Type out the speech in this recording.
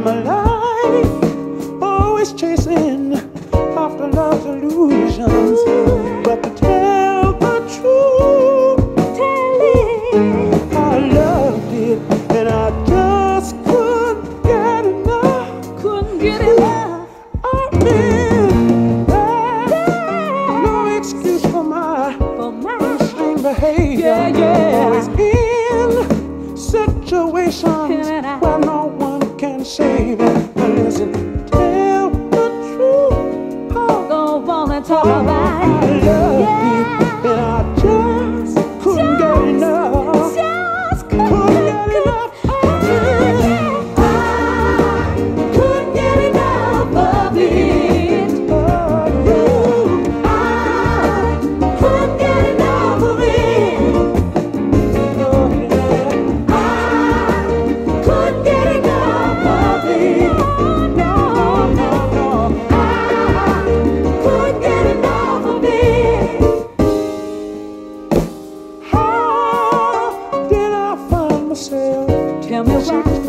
in my life, always chasing after love's illusions. But to tell the truth, Tell it. I loved it, and I just couldn't get enough. couldn't get enough. I'm in. No excuse for my For my same behavior. Yeah, yeah. Always in situations go Tell me.